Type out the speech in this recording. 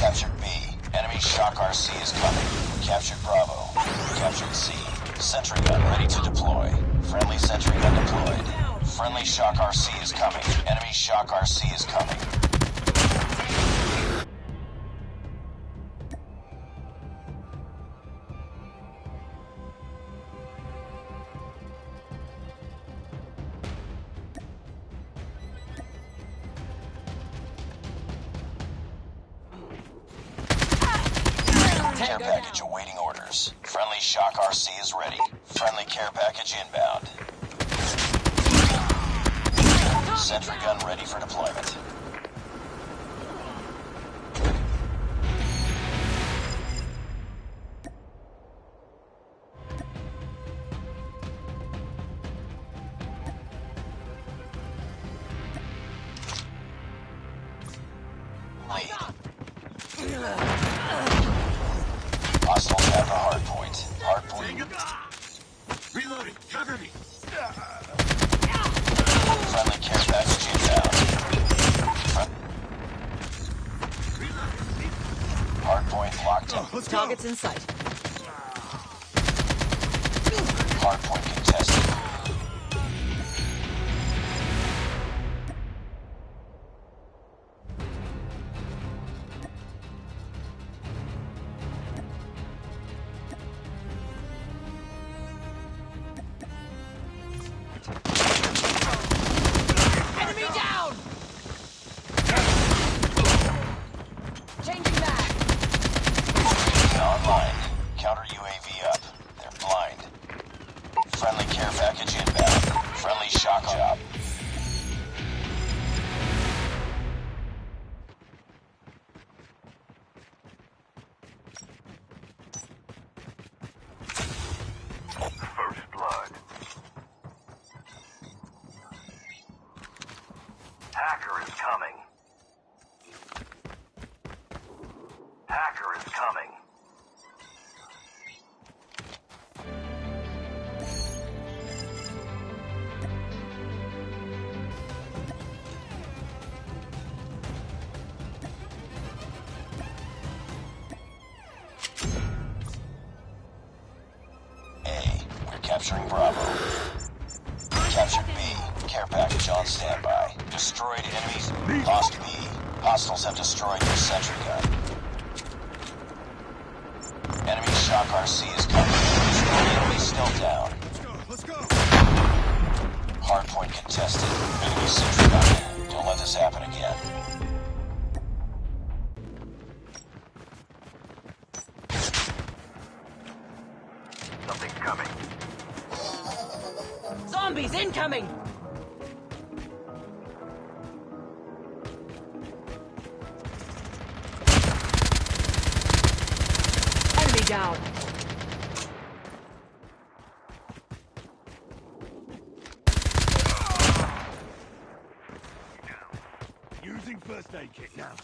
Captured B. Enemy Shock RC is coming. Captured Bravo. Captured C. Sentry gun ready to deploy. Friendly sentry gun deployed. Friendly Shock RC is coming. Enemy Shock RC is coming. Package awaiting orders. Friendly Shock RC is ready. Friendly care package inbound. Sentry gun ready for deployment. Lead. Hostiles have the hard point. Hard point. Reloading. Cover me. Friendly care package inbound. Hard point locked oh, in. Let's. Targets in sight. Hard point shock job. Capturing Bravo. Captured B. Care package on standby. Destroyed enemies. Lost B. Hostiles have destroyed your sentry gun. Enemy shock RC is coming. Destroyed enemy still down. Let's go. Let's go! Hard point contested. Enemy sentry gun. Don't let this happen again. Zombies incoming! Enemy down. Using first aid kit now.